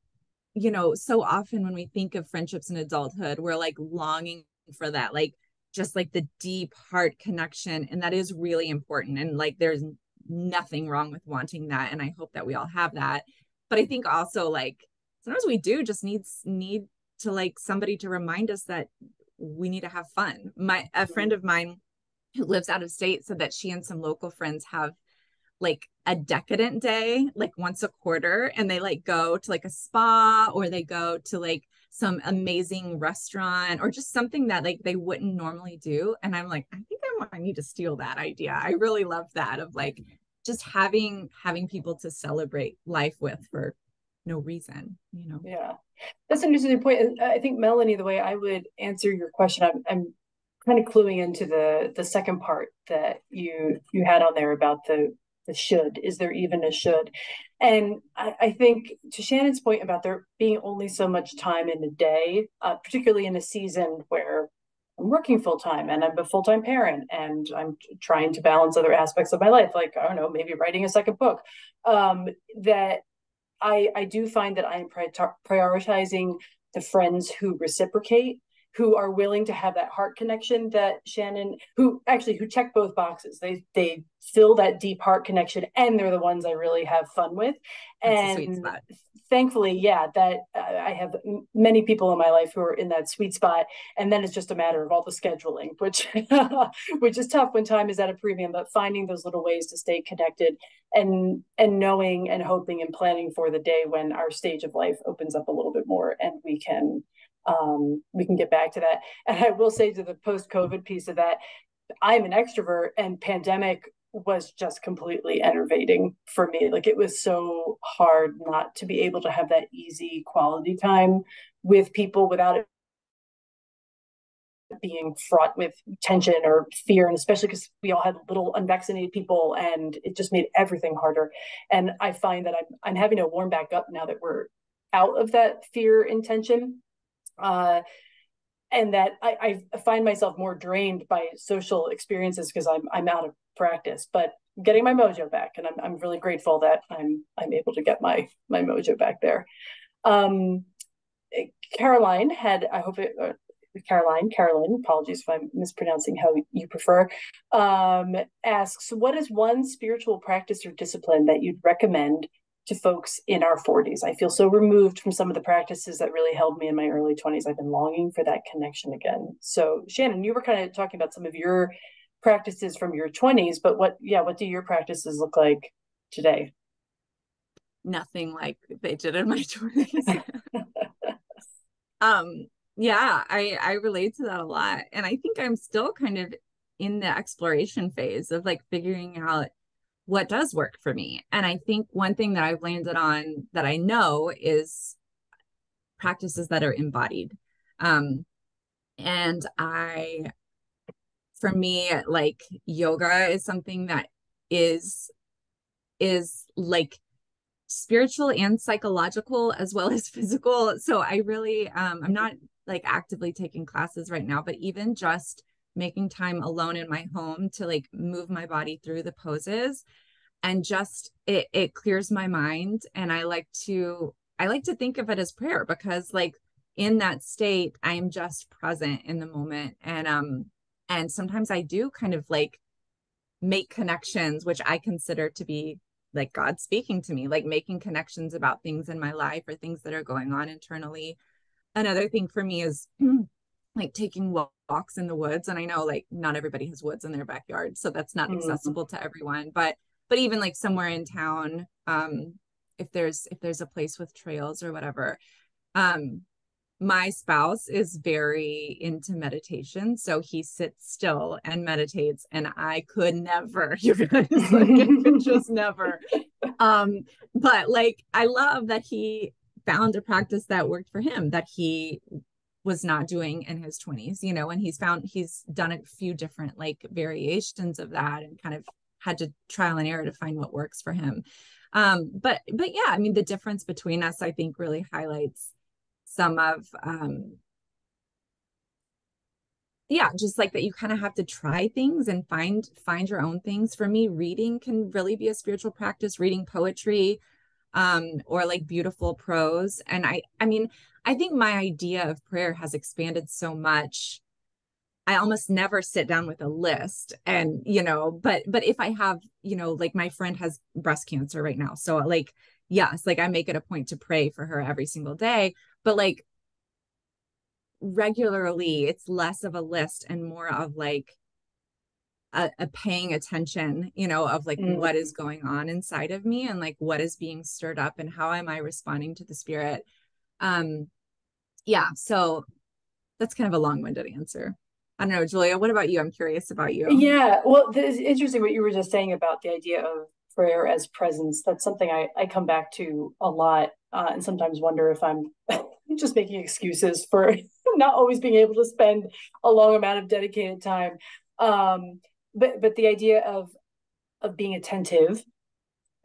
you know so often when we think of friendships in adulthood we're like longing for that like just like the deep heart connection and that is really important and like there's nothing wrong with wanting that and i hope that we all have that but i think also like sometimes we do just needs need to like somebody to remind us that we need to have fun. My a mm-hmm. friend of mine who lives out of state said that she and some local friends have like a decadent day like once a quarter and they like go to like a spa or they go to like some amazing restaurant or just something that like they wouldn't normally do. And i'm like i think i i need to steal that idea. I really love that of like just having having people to celebrate life with for no reason you know? Yeah. That's an interesting point. Uh, I think melanie the way i would answer your question i'm, I'm kind of cluing into the the second part that you you had on there about the the should is there even a should? And I, I, think to shannon's point about there being only so much time in a day uh, particularly in a season where i'm working full-time and i'm a full-time parent and i'm trying to balance other aspects of my life like i don't know maybe writing a second book um, that i i do find that i'm prioritizing the friends who reciprocate who are willing to have that heart connection that Shannon, who actually who check both boxes. They they fill that deep heart connection, and they're the ones I really have fun with. That's and thankfully, yeah, that uh, I have many people in my life who are in that sweet spot, and then it's just a matter of all the scheduling, which which is tough when time is at a premium. But finding those little ways to stay connected and and knowing and hoping and planning for the day when our stage of life opens up a little bit more and we can um, we can get back to that. And I will say to the post COVID piece of that, I'm an extrovert, and pandemic was just completely enervating for me. Like it was so hard not to be able to have that easy quality time with people without it being fraught with tension or fear and especially because we all had little unvaccinated people and it just made everything harder and i find that i'm, I'm having to warm back up now that we're out of that fear and tension uh, and that I, I find myself more drained by social experiences because I'm I'm out of practice, but getting my mojo back, and I'm I'm really grateful that I'm I'm able to get my my mojo back there. Um, Caroline had I hope it. Uh, Caroline, Caroline, apologies if I'm mispronouncing how you prefer, um, asks, What is one spiritual practice or discipline that you'd recommend to folks in our 40s. I feel so removed from some of the practices that really held me in my early 20s. I've been longing for that connection again. So, Shannon, you were kind of talking about some of your practices from your 20s, but what, yeah, what do your practices look like today? Nothing like they did in my 20s. um, yeah, I I relate to that a lot. And I think I'm still kind of in the exploration phase of like figuring out what does work for me. And I think one thing that I've landed on that I know is practices that are embodied. Um, and I, for me, like yoga is something that is is like spiritual and psychological as well as physical. So I really um I'm not like actively taking classes right now, but even just making time alone in my home to like move my body through the poses. And just it it clears my mind and i like to i like to think of it as prayer because like in that state i am just present in the moment. And um and sometimes i do kind of like make connections which i consider to be like god speaking to me like making connections about things in my life or things that are going on internally. Another thing for me is like taking walks in the woods and i know like not everybody has woods in their backyard so that's not mm-hmm. accessible to everyone but but even like somewhere in town um if there's if there's a place with trails or whatever um my spouse is very into meditation so he sits still and meditates and i could never you guys like I could just never um but like i love that he found a practice that worked for him that he was not doing in his 20s you know and he's found he's done a few different like variations of that and kind of had to trial and error to find what works for him. Um but but yeah i mean the difference between us i think really highlights some of um yeah just like that you kind of have to try things and find find your own things. For me reading can really be a spiritual practice. Reading poetry um or like beautiful prose. And i i mean I think my idea of prayer has expanded so much. I almost never sit down with a list and you know but but if I have you know like my friend has breast cancer right now. So like yes like I make it a point to pray for her every single day. But like regularly it's less of a list and more of like a, a paying attention you know of like mm. what is going on inside of me and like what is being stirred up and how am I responding to the spirit. Um yeah so that's kind of a long-winded answer. I don't know julia what about you? I'm curious about you. Yeah well it's interesting what you were just saying about the idea of prayer as presence. That's something i, I come back to a lot uh, and sometimes wonder if i'm just making excuses for not always being able to spend a long amount of dedicated time. Um, but but the idea of of being attentive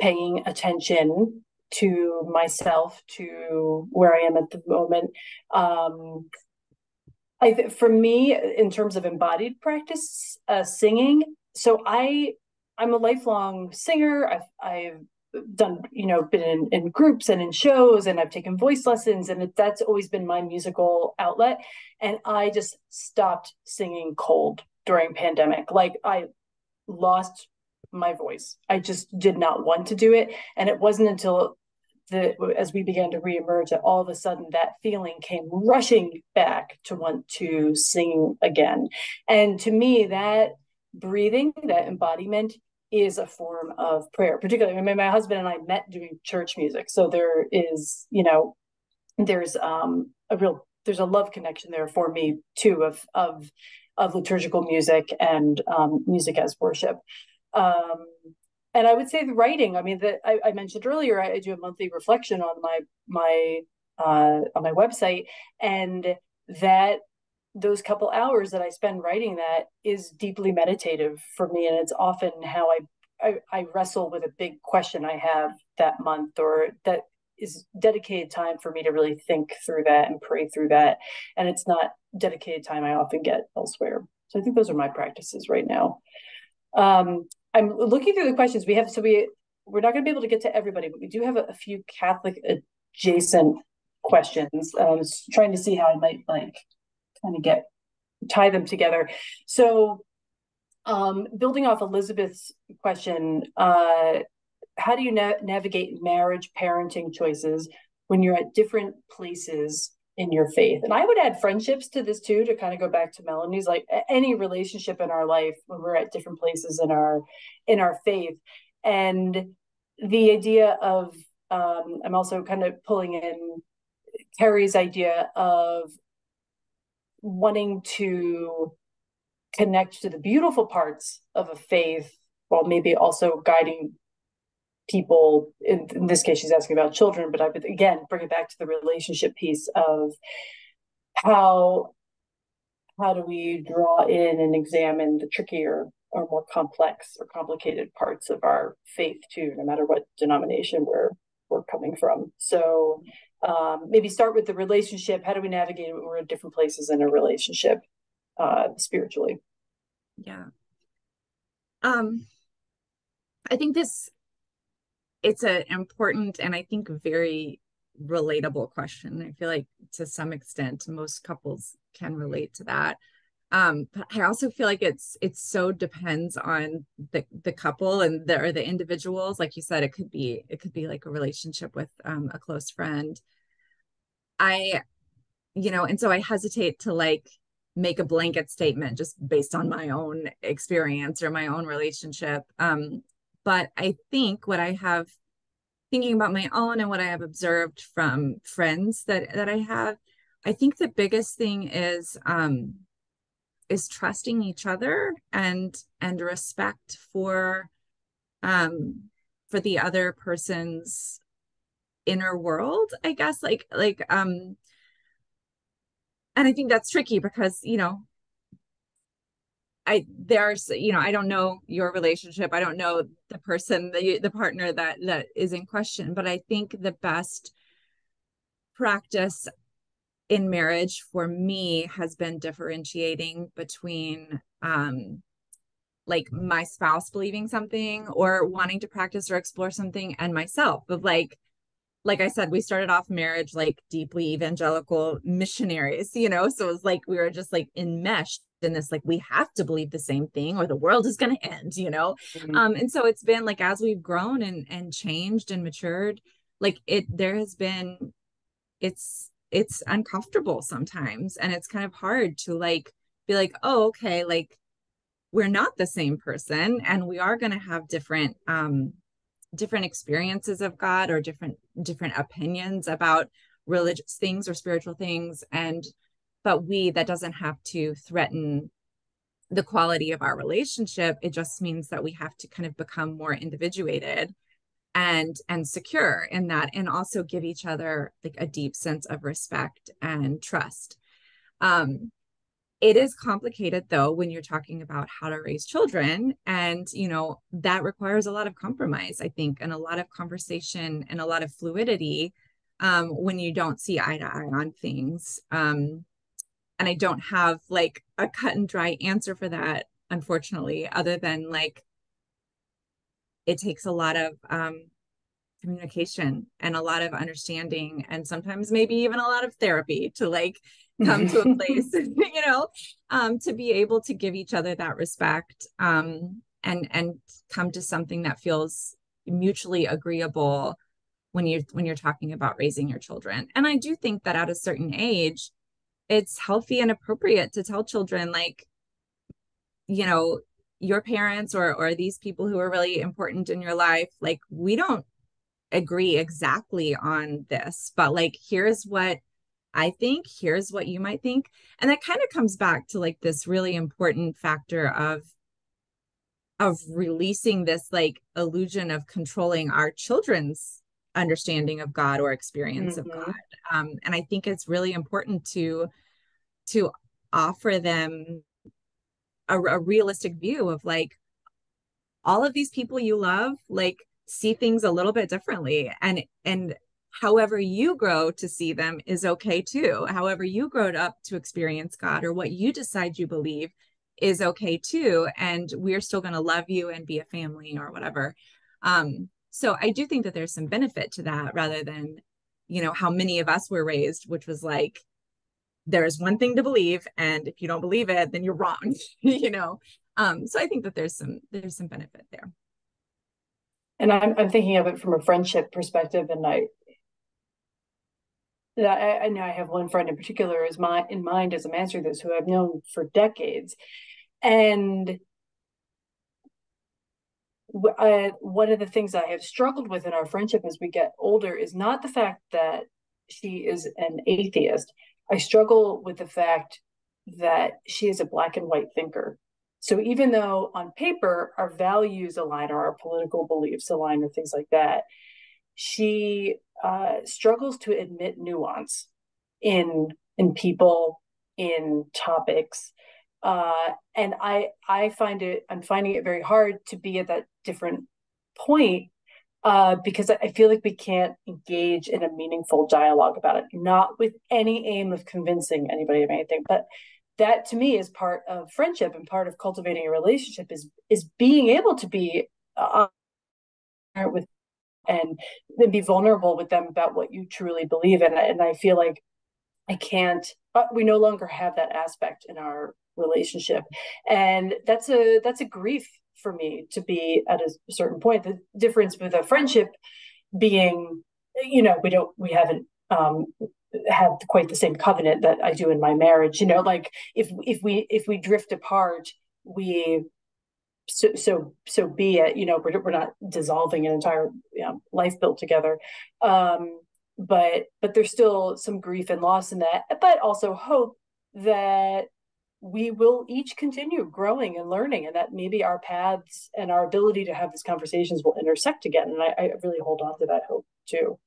paying attention to myself, to where I am at the moment. Um, I th- for me, in terms of embodied practice, uh, singing. So I, I'm a lifelong singer. I've I've done you know been in, in groups and in shows and i've taken voice lessons and that's always been my musical outlet and i just stopped singing cold during pandemic like i lost my voice i just did not want to do it and it wasn't until that as we began to reemerge, that all of a sudden that feeling came rushing back to want to sing again. And to me, that breathing, that embodiment is a form of prayer. Particularly, I mean, my husband and I met doing church music, so there is, you know, there's um, a real there's a love connection there for me too of of of liturgical music and um, music as worship. Um, and I would say the writing. I mean, that I, I, mentioned earlier, I, I, do a monthly reflection on my my uh, on my website, and that those couple hours that I spend writing that is deeply meditative for me, and it's often how I I, I wrestle with a big question I have that month, or that is dedicated time for me to really think through that and pray through that, and it's not dedicated time I often get elsewhere. So I think those are my practices right now. Um, I'm looking through the questions we have. So we we're not going to be able to get to everybody, but we do have a, a few Catholic adjacent questions. I was trying to see how I might like kind of get tie them together. So, um, building off Elizabeth's question, uh, how do you na- navigate marriage parenting choices when you're at different places in your faith. And I would add friendships to this too, to kind of go back to Melanie's, like any relationship in our life when we're at different places in our in our faith. And the idea of um, I'm also kind of pulling in Carrie's idea of wanting to connect to the beautiful parts of a faith while maybe also guiding people in, in, this case she's asking about children but i would again bring it back to the relationship piece of how how do we draw in and examine the trickier or more complex or complicated parts of our faith too no matter what denomination we're we're coming from. So um, maybe start with the relationship. How do we navigate it? When we're in different places in a relationship uh, spiritually. Yeah. Um i think this it's an important and I think very relatable question. I feel like to some extent most couples can relate to that. Um, but I also feel like it's it's so depends on the the couple and the or the individuals. Like you said, it could be it could be like a relationship with um, a close friend. I, you know, and so I hesitate to like make a blanket statement just based on my own experience or my own relationship. Um, but I think what I have thinking about my own and what I have observed from friends that that I have, I think the biggest thing is um is trusting each other and and respect for um for the other person's inner world, I guess. Like like um and I think that's tricky because you know I there's you know I don't know your relationship. I don't know the person the the partner that that is in question but I think the best practice in marriage for me has been differentiating between um like my spouse believing something or wanting to practice or explore something and myself. Of like like I said, we started off marriage like deeply evangelical missionaries, you know, so it was like we were just like enmeshed in this like we have to believe the same thing or the world is going to end you know mm-hmm. um and so it's been like as we've grown and and changed and matured like it there has been it's it's uncomfortable sometimes and it's kind of hard to like be like oh okay like we're not the same person and we are going to have different um different experiences of god or different different opinions about religious things or spiritual things and but we that doesn't have to threaten the quality of our relationship. It just means that we have to kind of become more individuated and and secure in that and also give each other like a deep sense of respect and trust. Um it is complicated though when you're talking about how to raise children and you know that requires a lot of compromise i think and a lot of conversation and a lot of fluidity um, when you don't see eye to eye on things. Um, and I don't have like a cut and dry answer for that, unfortunately, other than like it takes a lot of um, communication and a lot of understanding and sometimes maybe even a lot of therapy to like come to a place you know um, to be able to give each other that respect um, and and come to something that feels mutually agreeable when you're when you're talking about raising your children. And I do think that at a certain age, it's healthy and appropriate to tell children like you know your parents or or these people who are really important in your life like we don't agree exactly on this but like here's what i think here's what you might think. And that kind of comes back to like this really important factor of of releasing this like illusion of controlling our children's understanding of god or experience mm-hmm. of god. Um, and i think it's really important to to offer them a, a realistic view of like all of these people you love like see things a little bit differently. And and however you grow to see them is okay too. However you grow up to experience god or what you decide you believe is okay too. And we're still going to love you and be a family or whatever. Um so i do think that there's some benefit to that rather than you know how many of us were raised which was like there's one thing to believe and if you don't believe it then you're wrong you know? Um so i think that there's some there's some benefit there. And i'm, I'm thinking of it from a friendship perspective and i I, I know I have one friend in particular is my in mind as a master of this who I've known for decades, and I, one of the things I have struggled with in our friendship as we get older is not the fact that she is an atheist, I struggle with the fact that she is a black and white thinker. So even though on paper our values align or our political beliefs align or things like that, she uh, struggles to admit nuance in in people, in topics, uh, and I I find it I'm finding it very hard to be at that different point uh, because I feel like we can't engage in a meaningful dialogue about it, not with any aim of convincing anybody of anything. But that to me is part of friendship and part of cultivating a relationship is is being able to be uh, with and then be vulnerable with them about what you truly believe in. And I feel like I can't. Uh, we no longer have that aspect in our relationship, and that's a that's a grief for me to be at a certain point. The difference with a friendship being, you know, we don't, we haven't um, had quite the same covenant that I do in my marriage. You know, like if if we if we drift apart, we so so so be it. You know, we're we're not dissolving an entire you know, life built together. Um, but but there's still some grief and loss in that, but also hope that we will each continue growing and learning and that maybe our paths and our ability to have these conversations will intersect again. And I, I really hold on to that hope too.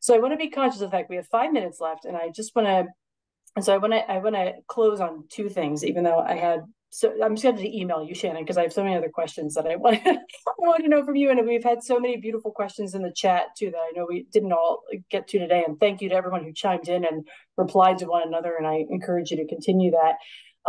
So i want to be conscious of the fact we have five minutes left and i just want to so i want to i want to close on two things even though i had so i'm just going to email you shannon because i have so many other questions that i want, I want to know from you and we've had so many beautiful questions in the chat too that i know we didn't all get to today and thank you to everyone who chimed in and replied to one another and i encourage you to continue that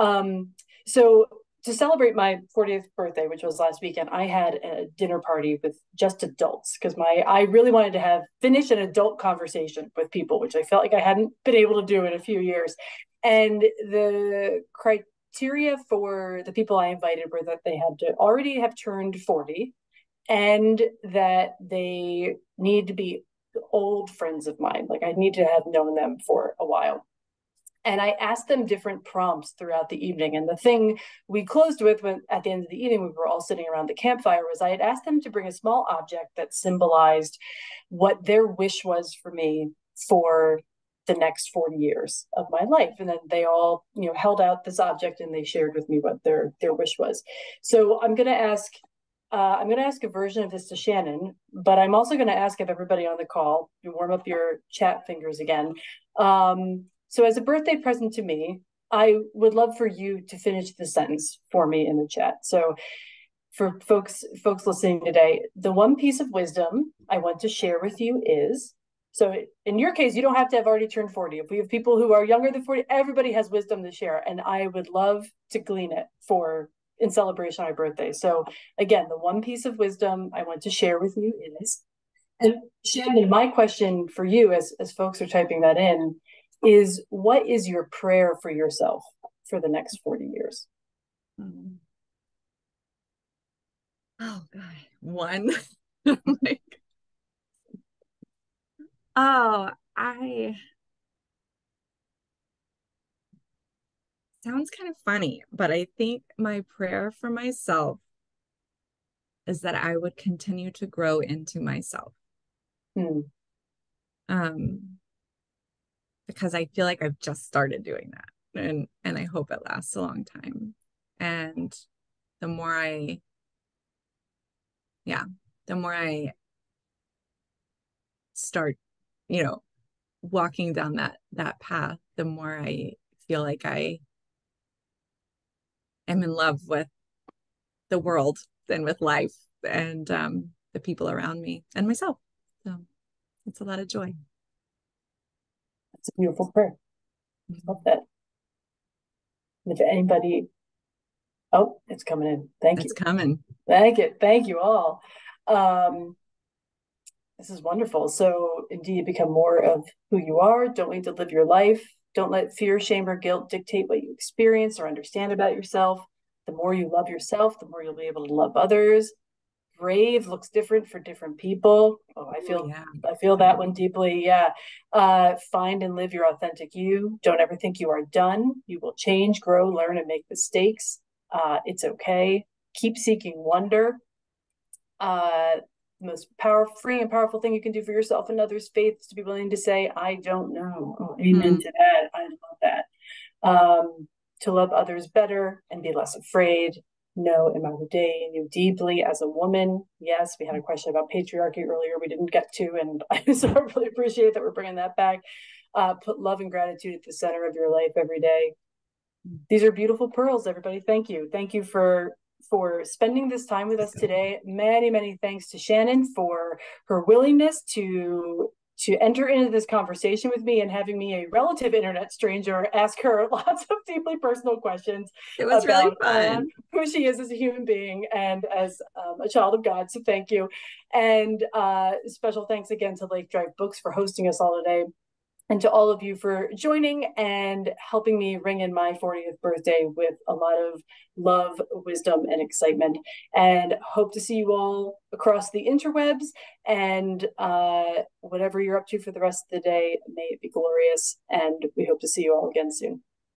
um, so to celebrate my 40th birthday, which was last weekend, I had a dinner party with just adults because my I really wanted to have finish an adult conversation with people, which I felt like I hadn't been able to do in a few years. And the criteria for the people I invited were that they had to already have turned 40 and that they need to be old friends of mine. Like I need to have known them for a while and I asked them different prompts throughout the evening. And the thing we closed with when at the end of the evening, we were all sitting around the campfire, was I had asked them to bring a small object that symbolized what their wish was for me for the next 40 years of my life. And then they all, you know, held out this object and they shared with me what their their wish was. So I'm gonna ask uh, I'm going to ask a version of this to Shannon, but I'm also going to ask if everybody on the call, you warm up your chat fingers again, um, so, as a birthday present to me, I would love for you to finish the sentence for me in the chat. So, for folks folks listening today, the one piece of wisdom I want to share with you is so in your case, you don't have to have already turned 40. If we have people who are younger than 40, everybody has wisdom to share. And I would love to glean it for in celebration of my birthday. So again, the one piece of wisdom I want to share with you is, and Shannon, my question for you as, as folks are typing that in is what is your prayer for yourself for the next 40 years? Hmm. Oh God, one. like Oh, I sounds kind of funny, but I think my prayer for myself is that I would continue to grow into myself. Hmm. Um, because I feel like I've just started doing that, and and I hope it lasts a long time. And the more I, yeah, the more I start, you know, walking down that that path, the more I feel like I am in love with the world and with life and um, the people around me and myself. So it's a lot of joy. That's a beautiful prayer. Mm-hmm. Love that. And if anybody, oh, it's coming in. Thank it's you. It's coming. Thank you. Thank you all. Um, this is wonderful. So, indeed, become more of who you are. Don't wait to live your life. Don't let fear, shame, or guilt dictate what you experience or understand about yourself. The more you love yourself, the more you'll be able to love others. Brave looks different for different people. Oh, I feel yeah. I feel that one deeply. Yeah. Uh, find and live your authentic you. Don't ever think you are done. You will change, grow, learn, and make mistakes. Uh, it's okay. Keep seeking wonder. Uh, most powerful, free and powerful thing you can do for yourself and others' faith is to be willing to say, I don't know. Oh, amen mm. to that. I love that. Um, to love others better and be less afraid. Know Imago Dei you deeply as a woman. Yes, we had a question about patriarchy earlier we didn't get to, and I so really appreciate that we're bringing that back. Uh, put love and gratitude at the center of your life every day. These are beautiful pearls, everybody. Thank you. Thank you for for spending this time with us today. Many, many thanks to Shannon for her willingness to to enter into this conversation with me and having me a relative internet stranger ask her lots of deeply personal questions. It was about, really fun. Um, who she is as a human being and as um, a child of God. So thank you. And uh, special thanks again to Lake Drive Books for hosting us all today and to all of you for joining and helping me ring in my 40th birthday with a lot of love, wisdom, and excitement. And hope to see you all across the interwebs. And uh, whatever you're up to for the rest of the day, may it be glorious. And we hope to see you all again soon.